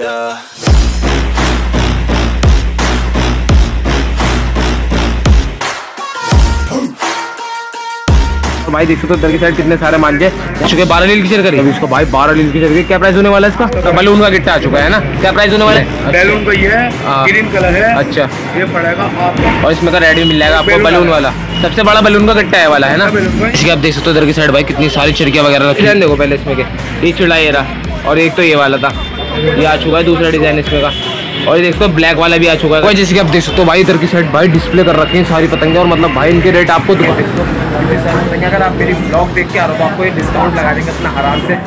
up तो भाई देखो तो इधर की साइड कितने सारे मांझे आ चुके बारह लील की करी अभी इसको भाई बारह लील की करी क्या प्राइस होने वाला है इसका? तो बलून का गिट्टा आ चुका है ना? क्या प्राइस होने वाला है? बैलून का ये हाँ। है। ग्रीन कलर है। अच्छा। ये पड़ेगा आपको। और इसमें का रेड भी मिल जाएगा आपको बैलून वाला। सबसे बड़ा बलून का गट्टा है वाला है ना? बलून का। आप देख सकते हो इधर की साइड भाई कितनी सारी चिड़कियाँ वगैरह रखी। देखो पहले इसमें के। ये चिड़ा ये रहा। और एक तो ये वाला था। ये आ चुका है दूसरा डिज़ाइन इसमें का। और ये देखो ब्लैक वाला भी आ चुका है। भाई जैसे कि आप देख सकते हो भाई इधर की साइड भाई डिस्प्ले कर रखे हैं सारी पतंगे और मतलब भाई इनके रेट आपको हो पतंगे अगर आप मेरी ब्लॉग देख के आ रहे हो। तो आपको ये डिस्काउंट लगा देंगे अपना आराम से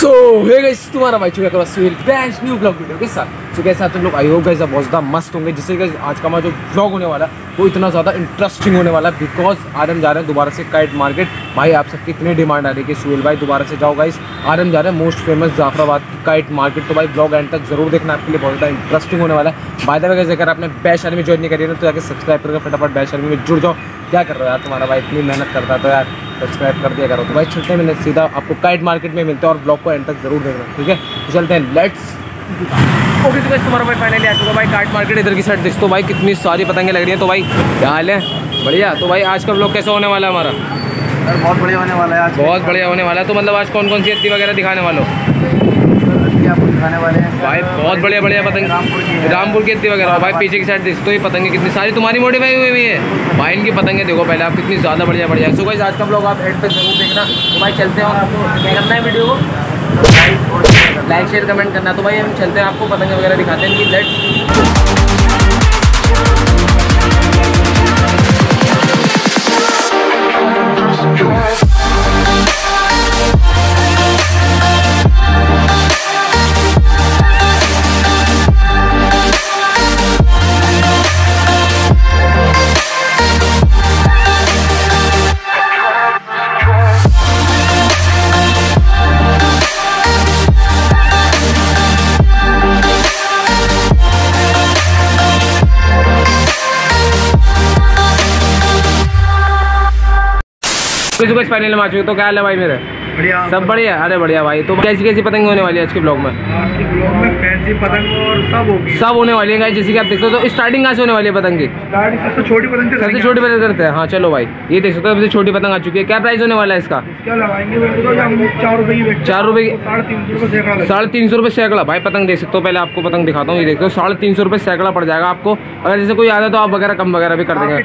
सो हे गाइस तुम्हारा भाई चुका करो सुहेल न्यू ब्लॉग वीडियो के साथ। सो कैसे आप लोग आई होप गाइस बहुत ज़्यादा मस्त होंगे। जिससे गाइस आज का हमारा जो ब्लॉग होने वाला है वो इतना ज़्यादा इंटरेस्टिंग होने वाला है बिकॉज़ आज हम जा रहे हैं दोबारा से काइट मार्केट भाई, आप सबकी इतनी डिमांड आ रही है कि सुहेल भाई दोबारा से जाओ गाइस आज हम जा रहे हैं मोस्ट फ़ेमस जाफराबाद की काइट मार्केट तो भाई ब्लॉग एंड तक ज़रूर देखना, आपके लिए बहुत ज़्यादा इंटरेस्टिंग होने वाला है। बाय द वे अगर आपने बैश आर्मी ज्वाइन नहीं करी ना तो जाकर सब्सक्राइब करके फटाफट बैश आर्मी में जुड़ जाओ। क्या कर रहे हो यार तुम्हारा भाई? इतनी मेहनत करता है तो यार सब्सक्राइब कर दिया करो। तो भाई, चलते हैं मैंने सीधा आपको काइट मार्केट में मिलता है और ब्लॉग को एंड तक ज़रूर देखना, ठीक है? तो चलते हैं लेट्स ओके तो तुम्हारा भाई फाइनली आ चुका भाई मार्केट इधर की साइड देख। तो भाई कितनी सारी पतंगे लग रही हैं। तो भाई क्या हाल है? बढ़िया। तो भाई आज का ब्लॉग कैसा होने वाला है हमारा? सर बहुत बढ़िया होने वाला है आज। बहुत बढ़िया होने वाला है। तो मतलब आज कौन कौन सी हत्ती वगैरह दिखाने वालों आपको दिखाने वाले हैं। भाई बहुत बढ़िया बढ़िया पतंग। रामपुर की। हत्ती वगैरह। भाई पीछे की साइड देख तो ये पतंगे कितनी सारी। तुम्हारी मॉडिफाई हुई हुई है। भाई इनकी पतंगे देखो पहले आप। कितनी ज़्यादा बढ़िया बढ़िया। सो गाइस आज का ब्लॉग आप तक ज़रूर देखना। तो भाई चलते हैं और आपको करना है वीडियो को। लाइक शेयर कमेंट करना। तो भाई हम चलते हैं, आपको पतंग वगैरह दिखाते हैं। कि लेट्स फाइनल में आ चुके तो क्या हाल है भाई मेरे? बढ़िया। सब बढ़िया? अरे बढ़िया भाई तो कैसी कैसी पतंग होने वाली है आज के ब्लॉग में? आज के ब्लॉग में फैंसी पतंग और सब होगी। सब होने वाली है जैसे कि आप देखते हो तो स्टार्टिंग कहाँ से होने वाली है पतंग की? सबसे छोटी पतंग से सबसे छोटी पतंग करते हैं। हाँ चलो भाई ये देख सकते हो सबसे छोटी पतंग आ चुकी है। क्या प्राइस होने वाला है इसका? तो चार रुपए की चार रुपए की- साढ़े तीन सौ रुपये सैकड़ा भाई पतंग देख सकते हो पहले आपको पतंग दिखाता हूँ। ये देखो साढ़े तीन सौ रुपये सैकड़ा पड़ जाएगा आपको। अगर जैसे कोई आता है तो आप वगैरह कम वगैरह भी कर देंगे।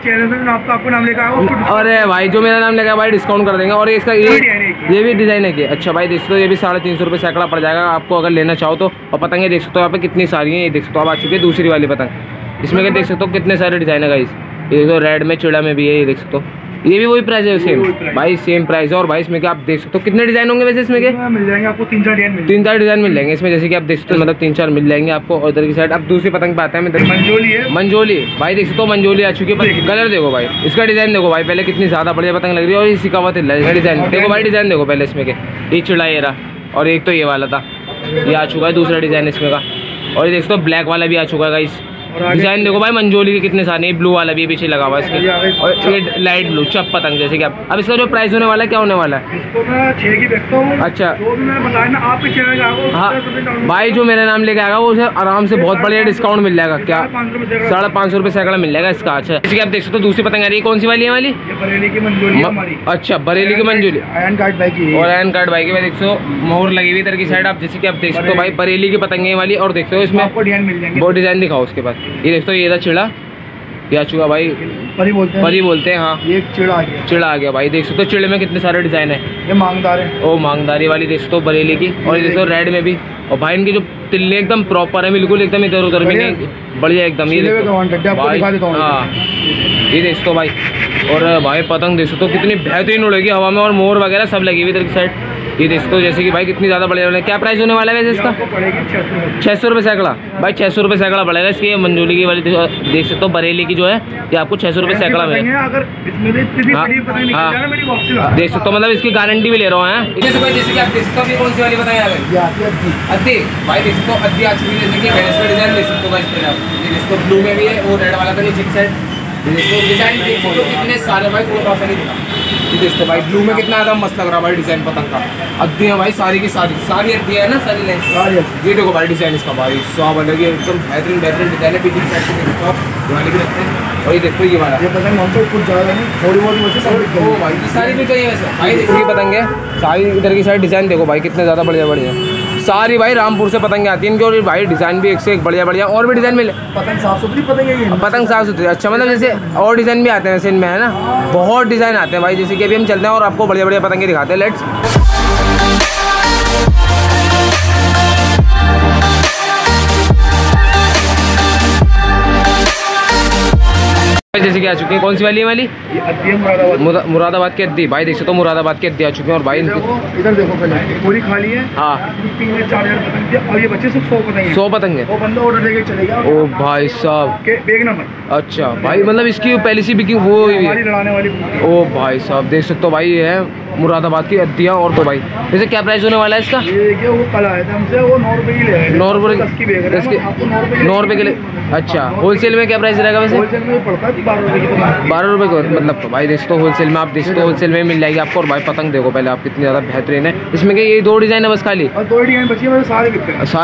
अरे भाई जो मेरा नाम लगा भाई डिस्काउंट कर देंगे। और इसका? ये भी डिज़ाइन है कि? अच्छा भाई, देख सकते हो, ये भी साढ़े तीन सौ रुपये सैकड़ा पड़ जाएगा आपको अगर लेना चाहो तो। और पतंगे देख सकते हो यहाँ पे कितनी सारी हैं, ये देख सकते हो आप आ चुकी है दूसरी वाली पतंग। इसमें क्या देख सकते हो, कितने सारे डिज़ाइन है गाइस ये देखो रेड में, चिड़ा में भी है, ये देख सकते हो। ये भी वही प्राइस है सेम भाई सेम प्राइस है। और भाई इसमें क्या आप देख सकते हो? कितने डिज़ाइन होंगे वैसे इसमें के? मिल जाएँगे आपको तीन चार डिज़ाइन तीन चार डिज़ाइन मिल जाएँगे। इसमें जैसे कि आप देख सकते हो मतलब तीन चार मिल जाएँगे आपको। और इधर की साइड अब दूसरी पतंग पे आते हैं मंजोली है। मंजोली। भाई देख सकते हो मंजोली आ चुकी है। कलर देखो। भाई। इसका डिज़ाइन देखो भाई पहले कितनी ज़्यादा बढ़िया पतंग लग रही है और इसी का वत डिज़ाइन देखो भाई डिज़ाइन देखो पहले इसमें के। ये चिड़ा ये रहा। और एक तो ये वाला था। ये आ चुका है दूसरा डिज़ाइन इसमें का। और ये देख सकते हो ब्लैक वाला भी आ चुका है आगे- डिज़ाइन देखो भाई मंजोली के कितने सारे हैं। ब्लू वाला भी पीछे लगा हुआ है इसके। और ये लाइट ब्लू चप पतंग जैसे कि आप अब इसका जो प्राइस होने वाला है क्या होने वाला है? इसको मैं की बेचता हूँ। अच्छा। जो भी मैंने बताया ना का हाँ उसको 10% down भाई जो मेरा नाम लेके आएगा वो उसे आराम से बहुत बढ़िया डिस्काउंट मिल जाएगा क्या? साढ़े पाँच सौ रुपये सैकड़ा। मिल जाएगा इसका अच्छा। जैसे कि आप देख सकते हो दूसरी पतंग आ रही है कौन सी वाली है वाली? बरेली की मंजोली अच्छा बरेली की मंजूरी आयन कार्ड बाइक की और आयन कार्ड भाई की भाई देख सो मोहर लगी हुई इधर की साइड आप जैसे कि आप देख सकते हो भाई बरेली की पतंगे वाली और देखते हो इसमें आपको डिज़ाइन वो डिज़ाइन दिखाओ उसके बाद ये देखते हो ये था चिड़ा। ये आ चुका भाई। परी बोलते हैं। परी बोलते हैं हाँ। ये चिड़ा आ गया। चिड़ा आ गया भाई। देख सकते हो चिड़े में कितने सारे डिज़ाइन है। ये मांगदार है। ओ मांगदारी वाली देख सकते हो बरेली की। और ये देखो रेड में भी। और भाई इनकी जो तिल्ले एकदम प्रॉपर है बिल्कुल एकदम इधर उधर भी नहीं। बढ़िया एकदम ये देखो दिखा देता हूँ हाँ। ये देख सकते हो भाई। और भाई पतंग देख सकते हो कितनी बेहतरीन उड़ेगी हवा में और मोर वगैरह सब लगी हुई इधर की साइड ये देख सकते हो जैसे कि भाई कितनी ज़्यादा बढ़िया वाला है। क्या प्राइस होने वाला है वैसे इसका? छह सौ छः सौ रुपये सैकड़ा भाई छः सौ रुपये सैकड़ा पड़ेगा इसकी मंजूली की वाली देख सकते हो बरेली की जो है ये आपको छः सौ रुपये सैकड़ा मिलेगा। अगर इसमें से इतनी हाँ, बड़ी पता नहीं हाँ। देख सकते हो मतलब इसकी गारंटी भी ले रहा हूँ जैसे कि आप देख सकते हो कौन सी वाली बताएँ अगर ये आती। अद्दी भाई देख सकते हो अद्दी आ जैसे कि डिज़ाइन देख सकते हो भाई इस पे आप। ये देख सकते ब्लू में भी है वो रेड वाला तो नहीं सिक्स हो। डिज़ाइन देख हो कितने सारे भाई नहीं दिखा भाई ब्लू में कितना ज़्यादा मस्त लग रहा है भाई डिज़ाइन पतंग का। है भाई सारी की सारी सारी अद्दी है ना सारी लेंस सारी ये देखो भाई डिज़ाइन इसका भाई सब अलग है एकदम बेहतरीन बेहतरीन डिज़ाइन है। पीछे साइड से देखो आप भी रखते हैं। और ये देखो ये वाला। ये पतंग हमको कुछ ज़्यादा नहीं थोड़ी बहुत बची ओ भाई ये सारी भी गई है भाई पतंग है। सारी इधर की सारी डिज़ाइन देखो भाई कितने ज़्यादा बढ़िया बढ़िया सारी भाई रामपुर से पतंगे आती है इनकी और भाई डिज़ाइन भी एक से एक बढ़िया बढ़िया और भी डिज़ाइन मिले। पतंग साफ़ सुथरी पतंग पतंग साफ़ सुथरी अच्छा मतलब जैसे और डिज़ाइन भी आते हैं वैसे इनमें है ना? बहुत डिज़ाइन आते हैं भाई जैसे कि अभी हम चलते हैं और आपको बढ़िया बढ़िया पतंगे दिखाते हैं लेट्स जैसे कि आ चुके हैं। कौन सी वाली है वाली? है मुरादाबाद। मुरा- मुरादाबाद की अद्दी। भाई देख सकते हो मुरादाबाद की अद्दी आ चुके हैं और भाई इधर देखो पहले। पूरी खाली है। हाँ। चार हज़ार और ये बच्चे सिर्फ़ सौ पतंग है। सौ पतंगे वो बंदा ऑर्डर लेके चलेगा ओ भाई साहब। नंबर। अच्छा भाई मतलब इसकी पहली सी बिकी वो हुई लड़ाने वाली ओ भाई साहब देख सकते हो भाई है। मुरादाबाद की अद्दियाँ और तो भाई वैसे क्या प्राइस होने वाला है इसका? ये वो कल आए थे हमसे वो नौ की रुपये हैं नौ रुपये के लिए। अच्छा होलसेल में क्या प्राइस रहेगा वैसे? है बारह रुपये को मतलब भाई हो होलसेल में आप हो होलसेल में मिल जाएगी आपको और भाई पतंग देखो पहले आप कितनी ज़्यादा बेहतरीन है। इसमें क्या ये दो डिज़ाइन है बस खाली? दो डिज़ाइन बची है सारे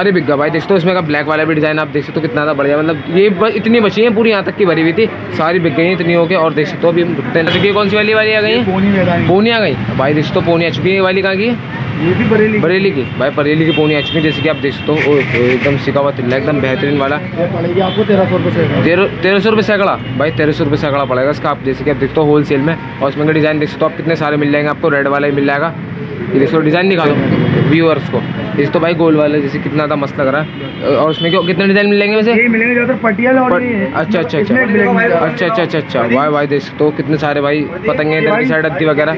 हैं बिक गए। भाई देख सकते इसमें का ब्लैक वाला भी डिज़ाइन आप देख सकते हो कितना ज़्यादा बढ़िया मतलब ये इतनी बची है पूरी यहाँ तक की भरी हुई थी सारी बिक गई हैं इतनी होके और देख सकते हो अभी हैं। कौन सी वाली वाली आ गई है? पोनी आ गई। भाई देख तो हो पोनी चुकी वाली कहाँ की? है ये भी बरेली बरेली की। भाई बरेली की पोनी एच पी जैसे कि आप देख सकते हो एकदम सिका हुआ तिल्ला एकदम बेहतरीन वाला। पड़ेगी आपको तेरह सौ रुपये तेरह सौ रुपये सैकड़ा? भाई तेरह सौ रुपये सैकड़ा पड़ेगा इसका। आप जैसे कि आप देखते हो सेल में। और उसमें डिज़ाइन देख सकते हो आप कितने सारे मिल जाएँगे आपको? रेड वाला ही मिल जाएगा। ये देखो डिज़ाइन निकालो व्यूअर्स को। इस तो भाई गोल वाले जैसे कितना था मस्त लग रहा है। और उसमें क्यों कितने डिज़ाइन मिलेंगे वैसे? ये मिलेंगे ज़्यादातर पटियाला और अच्छा अच्छा अच्छा। एक black में- अच्छा अच्छा अच्छा अच्छा। भाई भाई देख तो कितने सारे भाई पतंगे इधर की साइड अद्दी वगैरह।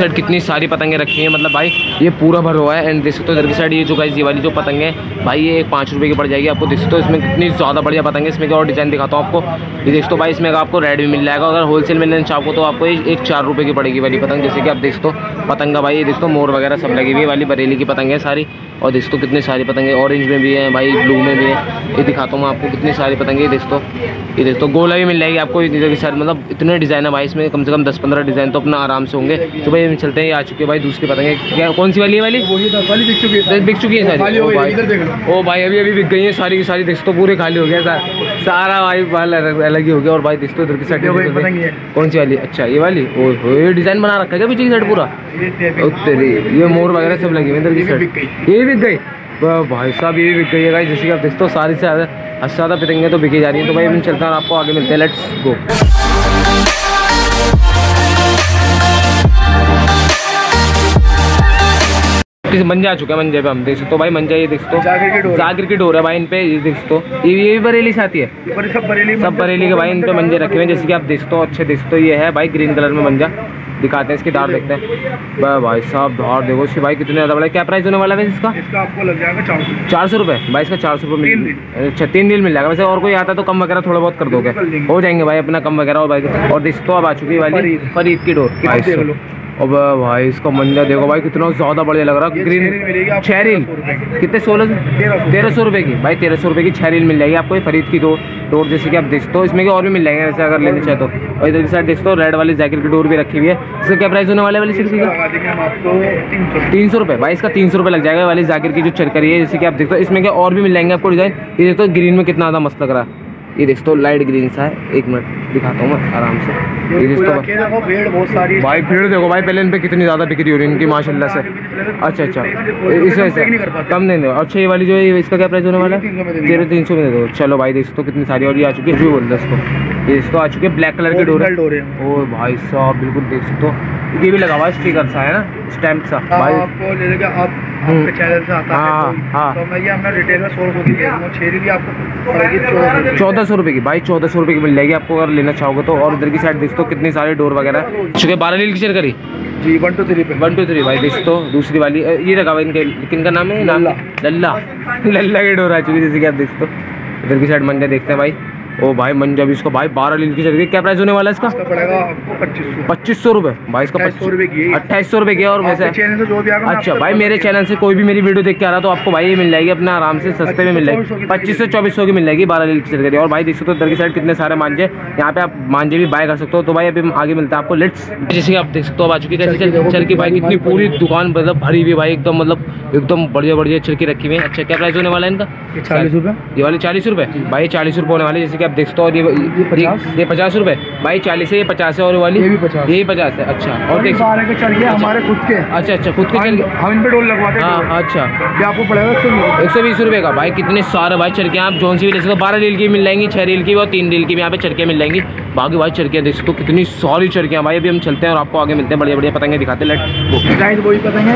साइड कितनी सारी पतंगे रखी हैं। मतलब भाई, ये पूरा भर हुआ है एंड देख सकते हो इधर की साइड ये जो गाइस ये वाली जो पतंग है, भाई ये एक पाँच रुपये की पड़ जाएगी आपको। देख सकते हो इसमें कितनी ज़्यादा बढ़िया पतंग है। इसमें क्या और डिज़ाइन दिखाता हूँ आपको। ये देख सकते हो भाई, इसमें आपको रेड भी मिल जाएगा, अगर होलसेल में लेना चाहो तो आपको एक चार रुपये की पड़ेगी वाली पतंग। जैसे कि आप देख सकते हो पतंग भाई, ये देख सकते हो मोर वगैरह सब लगी हुई वाली, बरेली की पतंग है सारी। और दोस्तों कितने सारे पतंगे ऑरेंज में भी हैं भाई ब्लू में भी हैं। ये दिखाता हूँ मैं आपको कितने सारे पतंगे देख ये दोस्तों गोला भी मिल जाएगी आपको इधर की साइड मतलब इतने डिज़ाइन है भाई इसमें कम से कम दस पंद्रह डिज़ाइन तो अपना आराम से होंगे। तो भाई हम चलते हैं ये आ चुके भाई दूसरी पतंगे। क्या कौन सी वाली है वाली? बिक चुकी है बिक चुकी है सारी? ओ भाई। अभी अभी बिक गई है सारी की सारी देख तो पूरे खाली हो गया सारा सारा भाई बाल अलग ही हो गया और भाई दिखते उधर की साइड। कौन सी वाली? अच्छा ये वाली? ओ ये डिज़ाइन बना रखा है क्या पीछे की साइड पूरा? ये तेरी ये मोर वगैरह सब लगी हुई इधर की साइड। ये भी बिक गई? भाई साहब ये भी बिक गई है जैसे कि आप देखते हो सारी से ज़्यादा से ज़्यादा पतंगे तो बिकी जा रही है। तो भाई है हैं आपको आगे मिलते हैं। लेट्स गो किस मंजा आ चुका है मंजे पे हम देख सकते हो। भाई मंजा ये देख सकते हो। जागिर की डोर है। भाई इन पे ये देख सकते हो। ये ये भी बरेली से आती है। सब बरेली सब बरेली के भाई इन पे मंजे रखे हुए हैं जैसे कि आप देख सकते हो अच्छे देख सकते हो। ये है भाई ग्रीन कलर में मंजा। दिखाते हैं इसकी धार देखते हैं। वाह भाई साहब धार देखो इसकी भाई कितने ज़्यादा बड़ा क्या प्राइस होने वाला है इसका? इसका आपको लग जाएगा चार सौ। चार सौ रुपये भाई इसका चार सौ रुपये मिल अच्छा तीन दिन मिल जाएगा। वैसे और कोई आता तो कम वगैरह थोड़ा बहुत कर दोगे। हो जाएँगे भाई अपना कम वगैरह और भाई। और देख तो अब आ चुकी है वाली फरीद। की डोर। अब भाई, इसका मंजा देखो भाई, कितना ज़्यादा बढ़िया लग रहा है। ग्रीन छह रील मिलेगी आपको छह रील 1300 रुपए की। कितने सोलह तेरह सौ। रुपये की। भाई, तेरह सौ रुपये की छह रील मिल जाएगी आपको ये फरीद की डोर डोर जैसे कि आप देख सकते हो, इसमें और भी मिल जाएँगे वैसे अगर लेना चाहे तो। और इधर साइड हो रेड वाली जैकेट की डोर भी रखी हुई है। इसका क्या प्राइस होने वाले वाली आपको तीन सौ रुपये भाई, इसका तीन सौ रुपये लग जाएगा वाली जैकेट की जो चरकरी है, जैसे कि आप देखते हो। इसमें क्या और भी मिल जाएँगे आपको डिज़ाइन ये देखते हो ग्रीन में कितना ज़्यादा मस्त लग रहा है। ये देखते हो लाइट ग्रीन सा है। एक मिनट दिखाता हूँ मैं आराम से। ये देखो भीड़ बहुत सारी भाई भीड़ देखो भाई पहले इन पे कितनी ज़्यादा बिक्री हो रही है इनकी माशाल्लाह से। अच्छा अच्छा। इस वजह से नहीं कर पाते। कम नहीं दो अच्छा ये वाली जो है इसका क्या प्राइस होने वाला ये 300 में दे है तेरह तीन सौ में दे दो। चलो भाई देख तो कितनी सारी और ये आ चुकी है जो बोल दो इसको। ये इसको आ चुकी है ब्लैक कलर की डोर। है है। ओ भाई साहब बिल्कुल देख सकते हो। ये भी लगा हुआ है स्टिकर सा है ना? स्टैम्प सा। भाई आपको ले लेगा आप। आपके चैनल से आता हाँ, है हाँ। तो मैं ये अपना रिटेल में सोलह सौ की दे दूँगा छः की आपको पड़ेगी चौदह सौ रुपये की। भाई चौदह सौ रुपये की मिल जाएगी आपको अगर लेना चाहोगे तो। और इधर की साइड देख तो कितनी सारी डोर वगैरह चुके बारह लील की करी? जी वन टू थ्री पे। वन टू थ्री भाई देख तो दूसरी वाली ये रखा हुआ इनके किन का नाम है? लल्ला। लल्ला। की डोर आ चुकी जैसे कि आप देख। तो इधर की साइड मंजा देखते हैं भाई। ओ भाई मंजा भी इसको भाई बारह लील की चल रही क्या प्राइस होने वाला है इसका? पड़ेगा पच्चीस सौ। रुपये भाई इसका 2800 रुपए की अट्ठाईस सौ रुपये की और वैसे। अच्छा भाई मेरे चैनल से कोई भी मेरी वीडियो देख के आ रहा तो आपको भाई ये मिल जाएगी अपना आराम से सस्ते में मिल जाएगी। पच्चीस से चौबीस सौ की मिल जाएगी बारह लील की चल और भाई देख सकते हो इधर की साइड कितने सारे मांझे। यहाँ पे आप मांझे भी बाय कर सकते हो। तो भाई अभी आगे मिलता है आपको। लेट्स जैसे कि आप देख सकते हो आ चुकी है कैसी चल की भाई कितनी पूरी दुकान मतलब भरी हुई भाई एकदम मतलब एकदम बढ़िया बढ़िया चरखी रखी हुई है। अच्छा क्या प्राइस होने वाला है इनका? चालीस रुपये ये वाली चालीस रुपए? भाई चालीस रुपए होने वाली जैसे कि आप देख सकते हो ये ये पचास? रुपए। भाई चालीस है ये पचास है और वाली? ये भी पचास। ये पचास है अच्छा। और देख के हमारे खुद के। अच्छा अच्छा खुद के चल हम इन पे डोल लगवाते हाँ। अच्छा। ये आपको पड़ेगा एक सौ बीस। रुपये। रुपये का। भाई कितने सारे भाई चरकियाँ आप जोन सी भी ले सकते हो बारह रील की मिल जाएँगी छः रील की और तीन रील की भी यहाँ पे चरकियाँ मिल जाएँगी। बाकी भाई चरकियाँ देख सकते हो कितनी सारी चरकियाँ भाई अभी हम चलते हैं और आपको आगे मिलते हैं बढ़िया बढ़िया पतंगे दिखाते हैं। लेट वही पतंग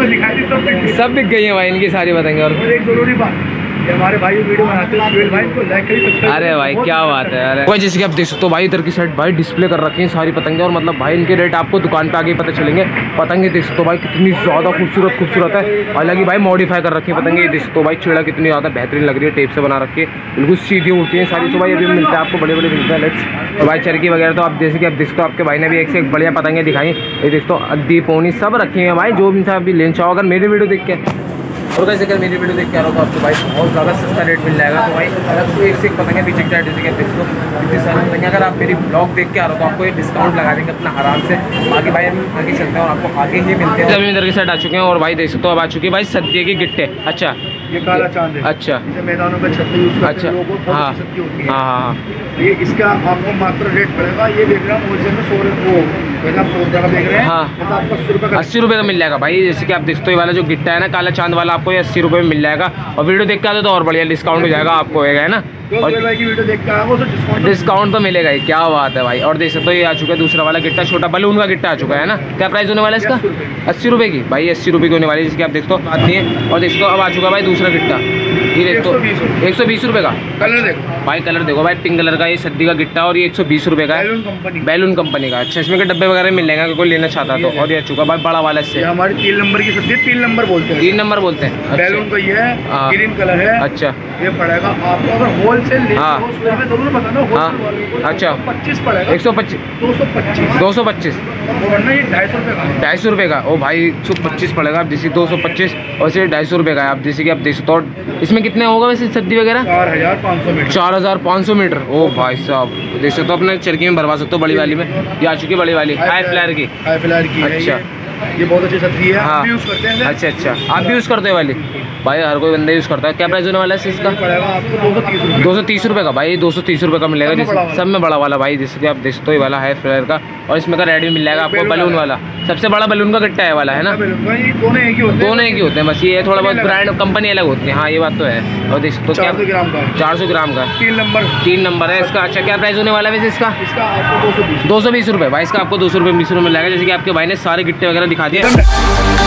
दी सब। बिक गई है भाई इनकी सारी बताएँगे और और एक ज़रूरी बात ये हमारे भाई वीडियो बनाते हैं भाई को लाइक करिए अरे भाई क्या बात है अरे। भाई जैसे कि आप देख सकते हो भाई इधर की साइड भाई डिस्प्ले कर रखी है सारी पतंगे और मतलब भाई इनके रेट आपको दुकान पे आगे पता चलेंगे। पतंगे देख सकते हो भाई कितनी ज़्यादा खूबसूरत खूबसूरत है। हालाँकि भाई मॉडिफाई कर रखी है पतंगे देख सकते हो भाई चिड़ा कितनी ज़्यादा बेहतरीन लग रही है टेप से बना रखी है। बिल्कुल सीधी उड़ती है सारी तो भाई अभी मिलते हैं आपको बड़े बड़े मिलते हैं लेट्स तो भाई चरकी वगैरह तो आप जैसे कि आप देख सकते हो आपके भाई ने भी एक से एक बढ़िया पतंगे दिखाई। ये देख सकते हो अद्दी पोनी सब रखी हैं भाई जो भी इंसान अभी लेना चाहो अगर मेरी वीडियो देख के। और कैसे अगर मेरी वीडियो देख के आ रहा हो आपको भाई, बहुत ज़्यादा सस्ता रेट मिल जाएगा। तो भाई अलग से एक से एक पतंगे पीछे चिकटा देखो, इतनी सारी पतंगे अगर आप मेरी ब्लॉग देख के आ रहे हो तो आपको ये डिस्काउंट लगा देंगे अपना आराम से। बाकी भाई, हम आगे चलते हैं और आपको आगे ही मिलते हैं। इधर की साइड आ चुके हैं और भाई, देख सकते हो, अब आ चुके हैं भाई सद्य के गिट्टे। अच्छा ये काला चाँद है। अच्छा। इसे मैदानों में छत यूज़ अच्छा। लोगों को हाँ। होती है। हाँ हाँ हाँ। ये इसका आपको मात्र रेट पड़ेगा। ये देख रहे हैं होलसेल में सौ रुपये वो सौ रुपये का देख रहे हैं। हाँ। तो आपको अस्सी रुपये का अस्सी रुपये का मिल जाएगा भाई। जैसे कि आप देखते हो ये वाला जो गिट्टा है ना काला चाँद वाला आपको ये अस्सी रुपये में मिल जाएगा। और वीडियो देख के आते तो और बढ़िया डिस्काउंट हो जाएगा आपको है ना? तो डिस्काउंट डिस्काउंट तो मिलेगा ही क्या बात है भाई। और देख सकते हो ये आ चुका है दूसरा वाला गिट्टा छोटा बलून का गिट्टा आ चुका है ना। क्या प्राइस होने वाला है इसका? अस्सी रुपये। रुपये की। भाई अस्सी रुपये की होने वाली है जिसकी आप देखते हो आती है। और देख सकते हो अब आ चुका है भाई दूसरा गिट्टा। ये देख तो 120 रुपये। एक सौ बीस रुपये का। कलर देखो। भाई कलर देखो भाई पिंक कलर का ये सद्दी का गिट्टा और ये एक सौ बीस रुपये का है। बैलून कंपनी का। अच्छा इसमें के डब्बे वगैरह मिल जाएँगे कोई लेना चाहता तो। और ये चुका भाई बड़ा वाला इससे। हमारी तीन नंबर की सब्ज़ी तीन नंबर बोलते हैं। तीन नंबर बोलते हैं। अच्छा। बैलून का ये हाँ। है। ग्रीन कलर है। अच्छा। ये पड़ेगा आपको अगर होलसेल लेना हाँ। हो हाँ। अच्छा। पच्चीस पड़ेगा। एक सौ पच्चीस। दो सौ पच्चीस। दो सौ पच्चीस। ढाई सौ रुपये का ढाई सौ रुपये का। ओ भाई एक सौ पच्चीस पड़ेगा आप जैसे दो सौ पच्चीस और सिर्फ़ ढाई सौ रुपये का है। आप जैसे कि आप देख सकते हो इसमें कितने होगा वैसे सद्दी वगैरह? चार हज़ार पाँच सौ मीटर। चार हज़ार पाँच सौ मीटर। ओ भाई साहब देख सकते हो अपने चरखी में भरवा सकते हो बड़ी वाली में। ये आ चुकी है बड़ी वाली हाई फ्लायर की। हाई फ्लायर की अच्छा। ये बहुत अच्छी सब्ज़ी है हाँ। यूज़ करते हैं अच्छा अच्छा। आप भी यूज़ करते हो वाली? भाई हर कोई बंदा यूज़ करता है। क्या प्राइस होने वाला है इसका ये पड़ेगा आपको दो सौ तीस रुपये का। भाई दो सौ तीस रुपये का मिलेगा सब में जैसे बड़ा वाला। सब में बड़ा वाला। भाई जैसे आप देखते हो वाला है फ्लेयर का और इसमें का रेड भी मिल जाएगा आपको बलून वाला। सबसे बड़ा बलून का गट्टा है वाला है ना? दोनों एक ही होते हैं। दोनों एक ही होते हैं बस ये थोड़ा बहुत। ब्रांड कंपनी अलग होती है। हाँ ये बात तो है। और देख तो चार सौ क्या ग्राम का। चार सौ ग्राम का। तीन नंबर। तीन नंबर है इसका। अच्छा क्या प्राइस होने वाला है वैसे इसका? इसका दो सौ बीस। दो सौ बीस रुपये भाई इसका आपको दो सौ रुपये बीस रुपये मिल जाएगा। जैसे कि आपके भाई ने सारे गिट्टे वगैरह दिखा दिए।